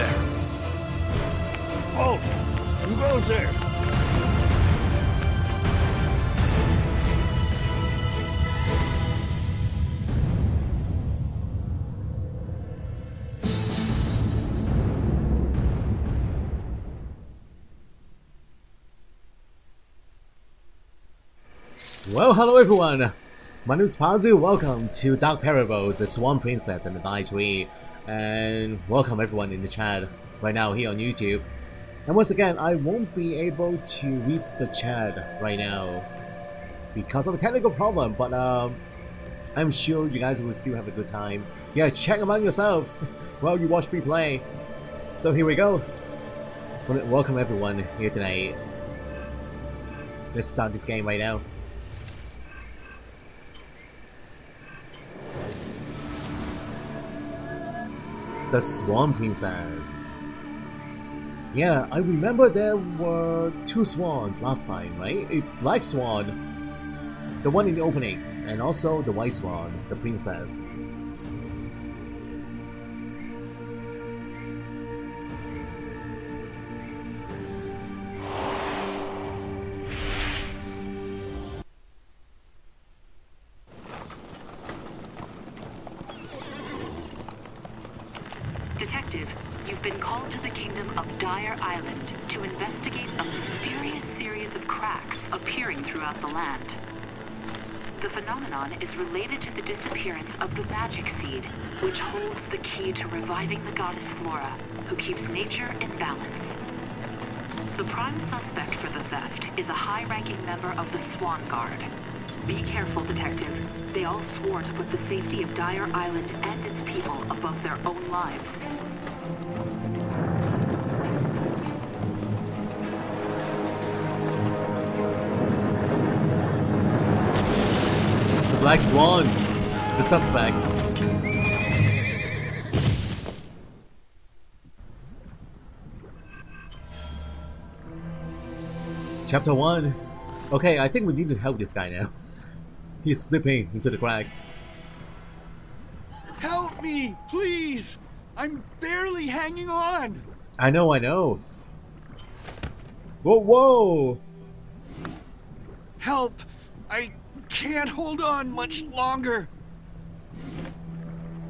there? Oh, who goes there? Well, hello everyone! My name is Pazu, welcome to Dark Parables, The Swan Princess and the Dire Tree and welcome everyone in the chat right now here on YouTube. And once again, I won't be able to read the chat right now because of a technical problem, but um, I'm sure you guys will still have a good time. Yeah, check among yourselves while you watch me play. So here we go. Welcome everyone here tonight. Let's start this game right now. The Swan Princess. Yeah, I remember there were two swans last time, right? A black swan, the one in the opening, and also the white swan, the princess. Detective, you've been called to the kingdom of Dire Island to investigate a mysterious series of cracks appearing throughout the land. The phenomenon is related to the disappearance of the magic seed, which holds the key to reviving the goddess Flora, who keeps nature in balance. The prime suspect for the theft is a high-ranking member of the Swan Guard. Be careful, Detective. They all swore to put the safety of Dire Island and its people above their own lives. The Black Swan, the suspect. Chapter 1. Okay, I think we need to help this guy now. He's slipping into the crack. Help me, please! I'm barely hanging on! I know, I know. Whoa, whoa! Help! I can't hold on much longer!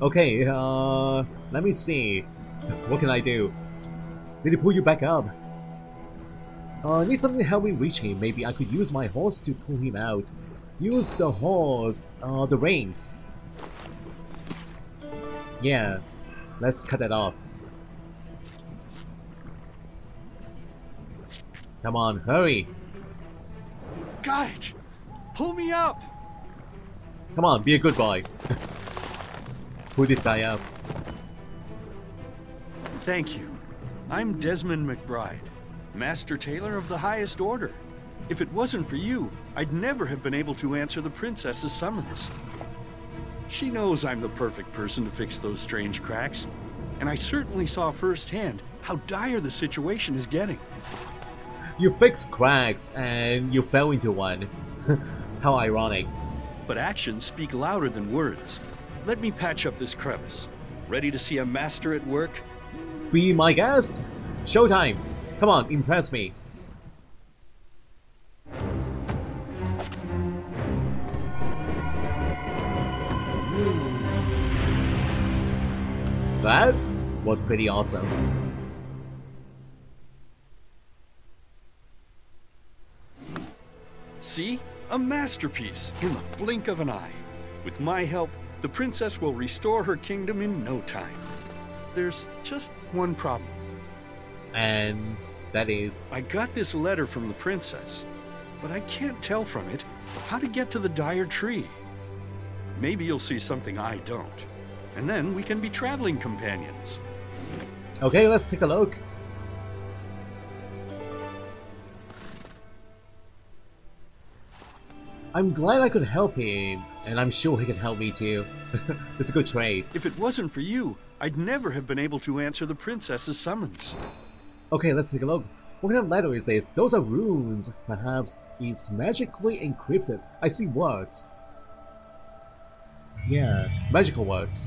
Okay, uh, let me see. What can I do? Need to pull you back up. Uh, need something to help me reach him. Maybe I could use my horse to pull him out. Use the horse, uh, the reins. Yeah, let's cut that off. Come on, hurry! Got it! Pull me up! Come on, be a good boy. pull this guy up. Thank you. I'm Desmond McBride, Master Tailor of the highest order. If it wasn't for you, I'd never have been able to answer the princess's summons. She knows I'm the perfect person to fix those strange cracks, and I certainly saw firsthand how dire the situation is getting. You fixed cracks and you fell into one. how ironic. But actions speak louder than words. Let me patch up this crevice. Ready to see a master at work? Be my guest! Showtime! Come on, impress me. That was pretty awesome. See? A masterpiece in the blink of an eye. With my help, the princess will restore her kingdom in no time. There's just one problem. And that is... I got this letter from the princess, but I can't tell from it how to get to the dire tree. Maybe you'll see something I don't. And then we can be traveling companions. Okay, let's take a look. I'm glad I could help him, and I'm sure he can help me too. it's a good trade. If it wasn't for you, I'd never have been able to answer the princess's summons. Okay, let's take a look. What kind of letter is this? Those are runes. Perhaps it's magically encrypted. I see words. Yeah, magical words.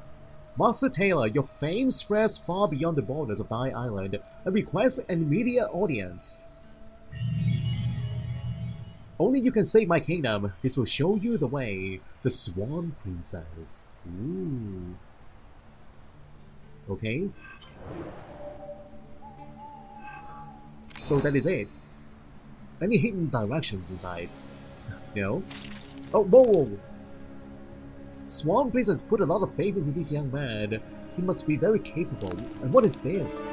Master Tailor, your fame spreads far beyond the borders of Dire Island and requests an immediate audience. Only you can save my kingdom. This will show you the way. The Swan Princess. Ooh. Okay. So that is it. Any hidden directions inside? No? Oh, whoa, Swan Princess put a lot of faith into this young man. He must be very capable. And what is this?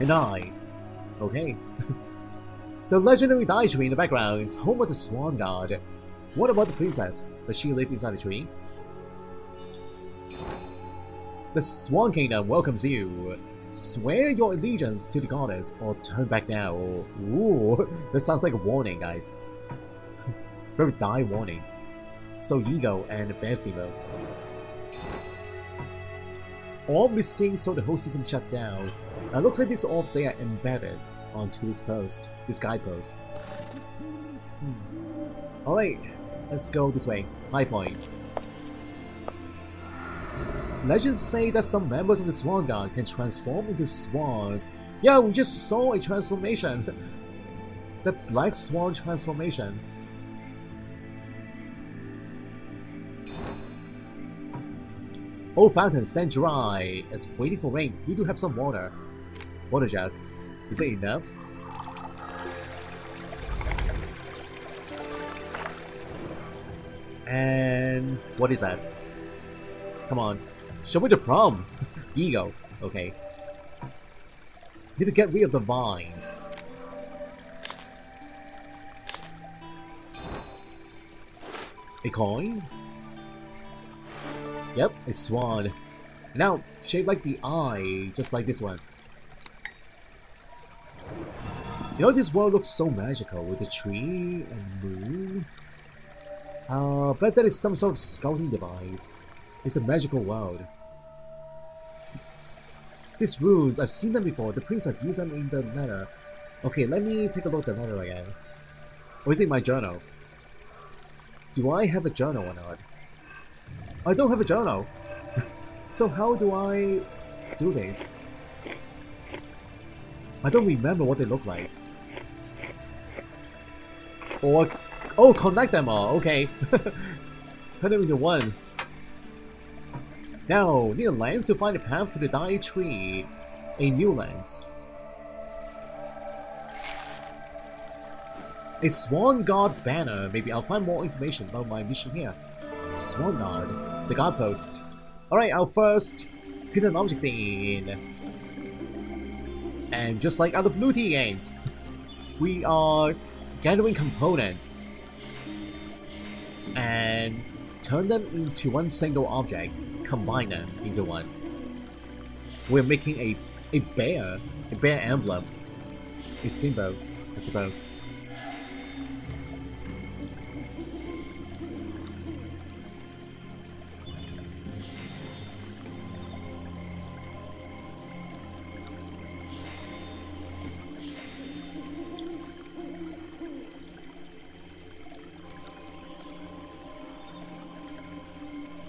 An eye. Okay. the legendary Dire tree in the background is home of the Swan Guard. What about the princess? Does she live inside the tree? The Swan Kingdom welcomes you. Swear your allegiance to the goddess or turn back now. Ooh, this sounds like a warning, guys. Very die warning. So Ego and Besimo. All missing so the whole system shut down. Now looks like these orbs they are embedded onto this post, this guidepost. Hmm. Alright, let's go this way. High point. Legends say that some members of the Swan Guard can transform into swans. Yeah, we just saw a transformation. the Black Swan transformation. All fountains stand dry as waiting for rain. We do have some water. Water jug. Is it enough? And what is that? Come on. Show me the prom. Ego. Okay. Need to get rid of the vines. A coin? Yep, a swan. Now, shaped like the eye, just like this one. You know, this world looks so magical with the tree and moon. Uh, but that is some sort of scouting device. It's a magical world. These runes, I've seen them before. The princess used them in the letter. Okay, let me take a look at the letter again. Or is it my journal? Do I have a journal or not? I don't have a journal. so how do I do this? I don't remember what they look like. Or, oh, connect them all, okay. Turn them into one. Now, need a lens to find a path to the Dire tree. A new lens. A Swan Guard banner. Maybe I'll find more information about my mission here. Swan Guard. The Guard post. Alright, our first hidden object scene. And just like other Blue Tea games, we are gathering components and turn them into one single object combine them into one. We're making a, a bear, a bear emblem, a symbol, I suppose.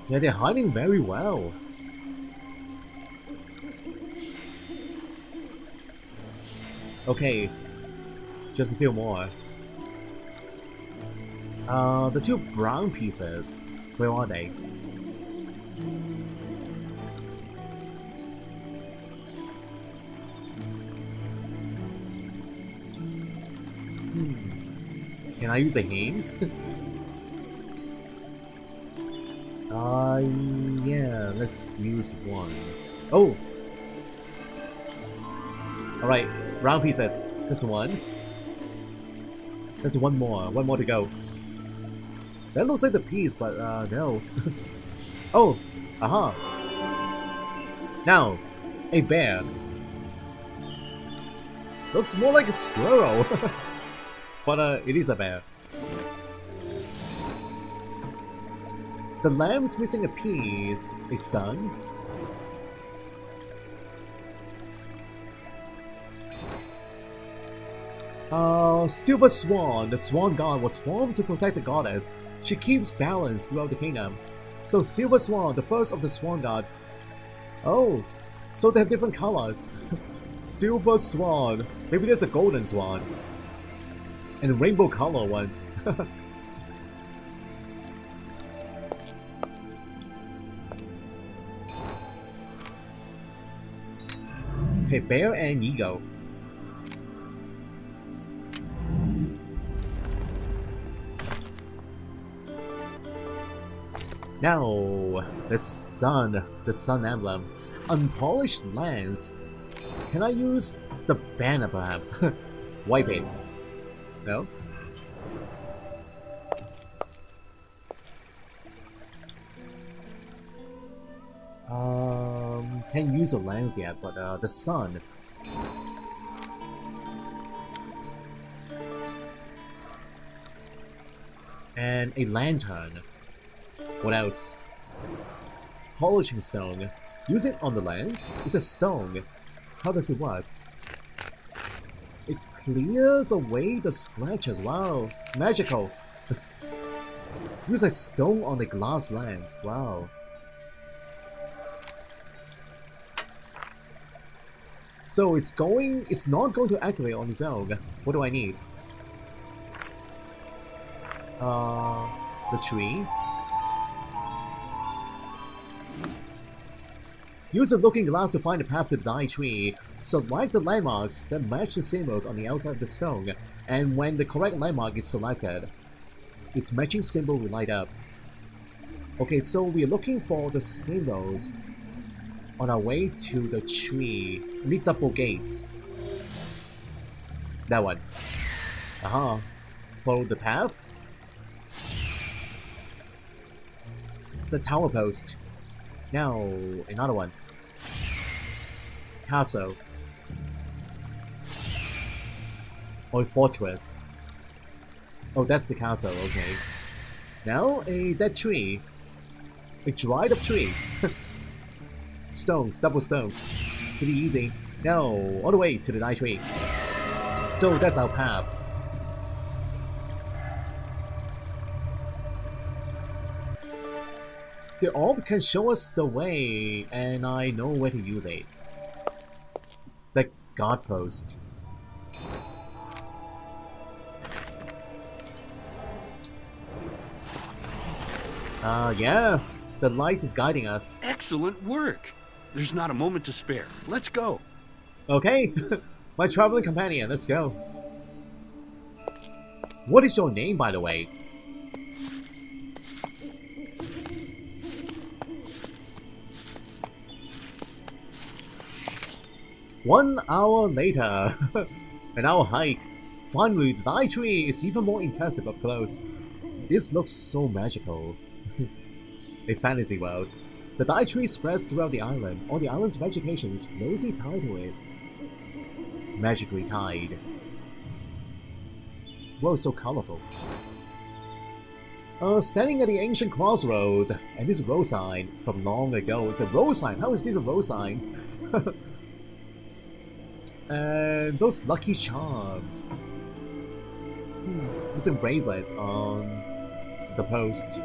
Yeah, they're hiding very well. Okay, just a few more. Uh, the two brown pieces, where are they? Hmm. Can I use a hint? Uh, yeah, let's use one. Oh! Alright, round pieces. That's one. There's one more. One more to go. That looks like the piece, but uh, no. oh! Aha! Now, a bear. Looks more like a squirrel. but uh, it is a bear. The lamb's missing a piece. A son? Uh, Silver Swan. The Swan Guard was formed to protect the goddess. She keeps balance throughout the kingdom. So Silver Swan, the first of the Swan Guard. Oh, so they have different colors. Silver Swan. Maybe there's a Golden Swan. And rainbow color ones. Bear and Eagle. Now, the sun, the sun emblem. Unpolished lens. Can I use the banner perhaps? Wipe it. No? Use a lens yet, but uh, the sun. And a lantern. What else? Polishing stone. Use it on the lens. It's a stone. How does it work? It clears away the scratches. Wow. Magical. Use a stone on the glass lens. Wow. So it's going, it's not going to activate on its own. What do I need? Uh, the tree. Use a looking glass to find the path to the Dire tree. Select the landmarks that match the symbols on the outside of the stone, and when the correct landmark is selected, its matching symbol will light up. Okay, so we're looking for the symbols on our way to the tree. Double gates. That one. Uh-huh. Follow the path. The tower post. Now, another one. Castle. Or fortress. Oh, that's the castle, okay. Now, a dead tree. A dried up tree. stones, double stones. Pretty easy. Now, all the way to the Dire tree. So that's our path. The orb can show us the way, and I know where to use it. The guard post. Uh, yeah. The light is guiding us. Excellent work. There's not a moment to spare. Let's go. Okay. My traveling companion, let's go. What is your name, by the way? One hour later, an hour hike. Finally, the Dire tree is even more impressive up close. This looks so magical. A fantasy world. The Dire tree spreads throughout the island. All the island's vegetation is closely tied to it. Magically tied. This world is so colorful. Uh, standing at the ancient crossroads, and this road sign from long ago. It's a road sign. How is this a road sign? and those lucky charms. Hmm, missing bracelets on the post.